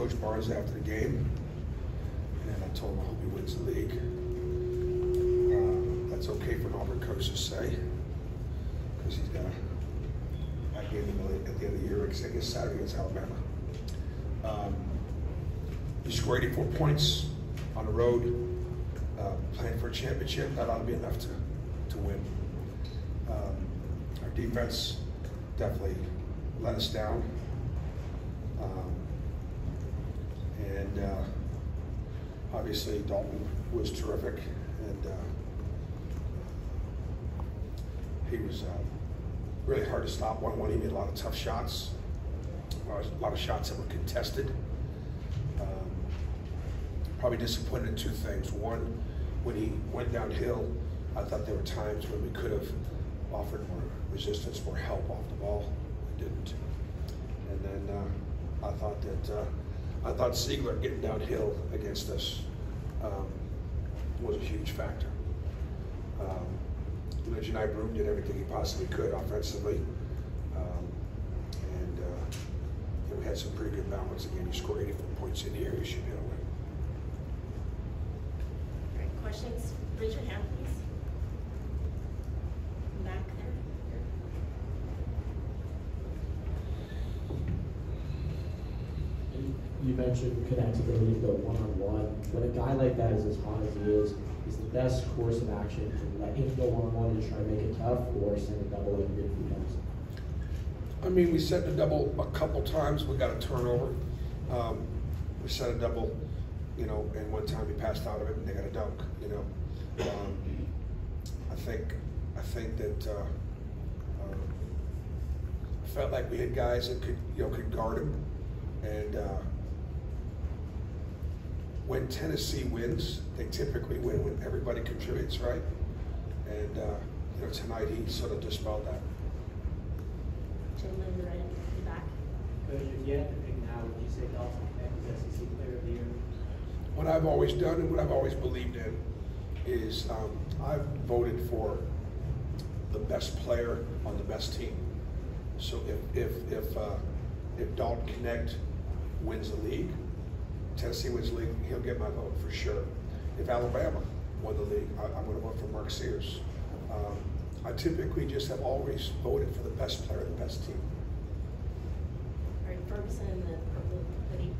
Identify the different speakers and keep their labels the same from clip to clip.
Speaker 1: Coach Barnes after the game, and I told him I hope he wins the league. Uh, that's okay for an Auburn coach to say, because he's got a bad game at the end of the year, because I guess Saturday against Alabama. Um, he scored 84 points on the road, uh, playing for a championship. That ought to be enough to, to win. Um, our defense definitely let us down. Um, and uh, obviously Dalton was terrific, and uh, he was uh, really hard to stop. One one, he made a lot of tough shots, a lot of shots that were contested. Um, probably disappointed in two things. One, when he went downhill, I thought there were times when we could have offered more resistance, more help off the ball. We didn't. And then uh, I thought that uh, I thought Zeigler getting downhill against us um, was a huge factor. Um, Legend Broome did everything he possibly could offensively. Um, and uh, we had some pretty good balance. Again, he scored 84 points in the area. He should be able to win.
Speaker 2: Questions. Raise your hand, please. Back there.
Speaker 3: You mentioned connectability, the one-on-one. When a guy like that is as hot as he is, is the best course of action to let him go one-on-one and try to make it tough, or send a double did a?
Speaker 1: I mean, we sent the double a couple times. We got a turnover. Um, we sent a double, you know, and one time he passed out of it and they got a dunk. You know, um, I think I think that uh, uh, I felt like we had guys that could you know could guard him, and uh, when Tennessee wins, they typically win when everybody contributes, right? And uh, you know, tonight he sort of dispelled that.
Speaker 2: Gentleman right in the back.
Speaker 4: Coach, if you had to pick now, would you say Dalton Knecht is SEC Player of the Year?
Speaker 1: What I've always done and what I've always believed in is um, I've voted for the best player on the best team. So if if if uh, if Dalton Knecht wins the league, Tennessee wins the league, he'll get my vote for sure. If Alabama won the league, I, am going to vote for Mark Sears. Um, I typically just have always voted for the best player, the best team.
Speaker 2: All right, Ferguson and the purple hoodie.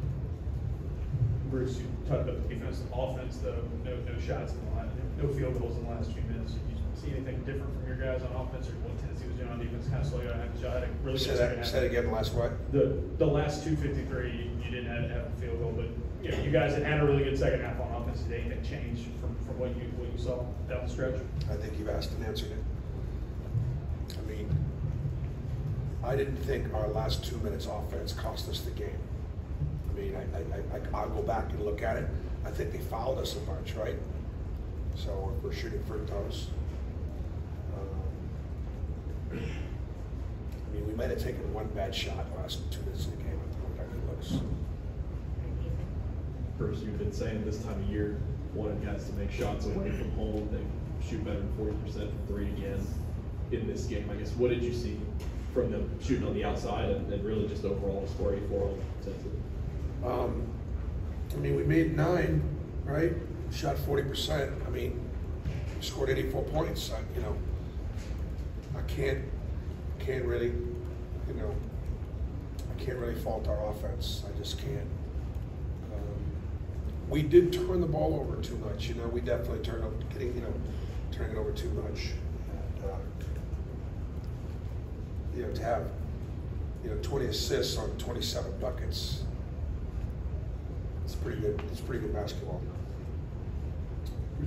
Speaker 5: Bruce, you talked about the defense, and offense, though, no, no shots in the last, no field goals in the last few minutes. You see anything different from your guys on offense or what Tennessee was doing on defense? Kind of slow you down, had a really
Speaker 1: Say that, say that again, the last what?
Speaker 5: The, the last two fifty-three, you, you didn't have, have a field goal, but, you know, you guys had had a really good second half on offense. Did anything change from, from what you, what you saw down the stretch?
Speaker 1: I think you've asked and answered it. I mean, I didn't think our last two minutes offense cost us the game. I mean, I, I, I, I'll go back and look at it. I think they fouled us a bunch, right? So if we're shooting free throws. I mean, we might have taken one bad shot last two minutes of the game. I think that looks.
Speaker 2: All right, Ethan.
Speaker 6: Bruce, you've been saying this time of year, wanting guys to make shots away from home, they shoot better than forty percent from three again in this game. I guess, what did you see from them shooting on the outside and, and really just overall score eighty-four on Tennessee?
Speaker 1: Um, I mean, we made nine, right? Shot forty percent. I mean, we scored eighty-four points. I, you know, I can't, can't really, you know, I can't really fault our offense. I just can't. Um, we did turn the ball over too much. You know, we definitely turned up, getting, you know, turning it over too much. And, uh, you know, to have, you know, 20 assists on 27 buckets. It's pretty good. It's pretty good basketball.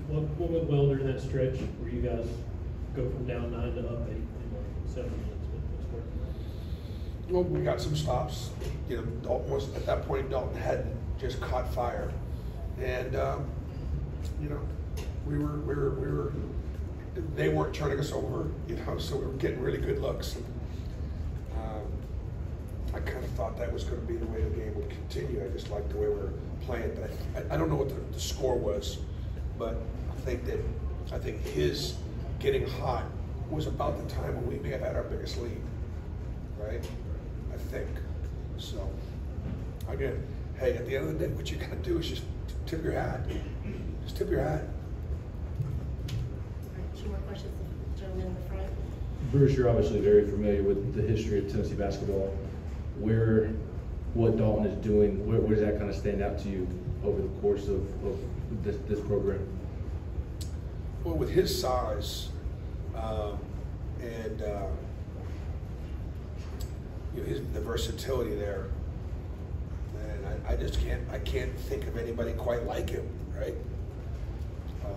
Speaker 7: What, what went well during that stretch where you guys go from down nine to up eight in seven minutes? What- what's working?
Speaker 1: Well, we got some stops. You know, Dalton was at that point. Dalton had just caught fire, and um, you know, we were we were we were. They weren't turning us over, you know, so we were getting really good looks. And, um, I kind of thought that was going to be the way the game would continue. I just liked the way we were playing, but I, I don't know what the, the score was, but I think that I think his getting hot was about the time when we may have had our biggest lead, right? I think so. Again, hey, at the end of the day, what you gotta do is just tip your hat. Just tip your hat.
Speaker 2: All right, two more questions, gentlemen in the front.
Speaker 8: Bruce, you're obviously very familiar with the history of Tennessee basketball. Where, what Dalton is doing, where, where does that kind of stand out to you over the course of, of this, this program?
Speaker 1: Well, with his size, um, and, uh, you know, his, the versatility there, man, I, I just can't, I can't think of anybody quite like him, right? Um,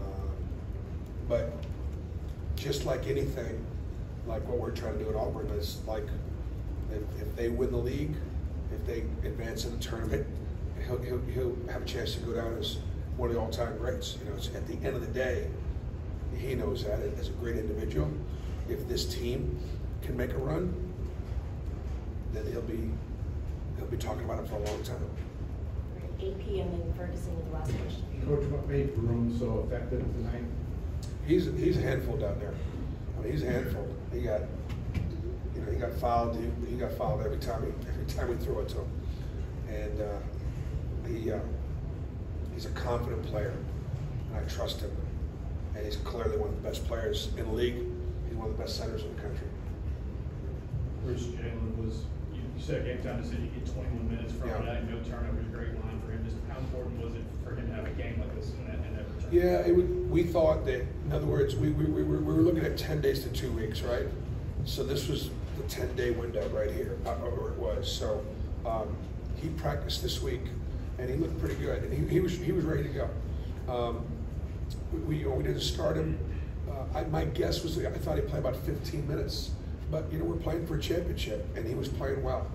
Speaker 1: But just like anything, like what we're trying to do at Auburn is like, if, if they win the league, if they advance in the tournament, he'll, he'll, he'll have a chance to go down as one of the all-time greats. You know, it's, at the end of the day, he knows that as a great individual. If this team can make a run, then he'll be he'll be talking about it for a long time.
Speaker 2: All right, eight PM in Ferguson with the last question.
Speaker 9: Coach, what made Broome so effective tonight?
Speaker 1: He's he's a handful down there. I mean, he's a handful. He got you know he got fouled. He, he got fouled every time he every time we threw it to him, and uh, he uh, he's a confident player, and I trust him. And he's clearly one of the best players in the league. He's one of the best centers in the country.
Speaker 5: Bruce Jalen was, you, you said game time decision, you get twenty-one minutes from
Speaker 1: Yeah.
Speaker 5: that, no turnovers, great line for him. Just how important was it for him to have a game like this in that, that return?
Speaker 1: Yeah, it would, we thought that, in other words, we, we, we were, we were looking at ten days to two weeks, right? So this was the ten-day window right here, uh, or it was, so, um, he practiced this week, and he looked pretty good, and he, he was, he was ready to go. Um, we, we, didn't start him, uh, I, my guess was, I thought he'd play about fifteen minutes, but, you know, we're playing for a championship, and he was playing well.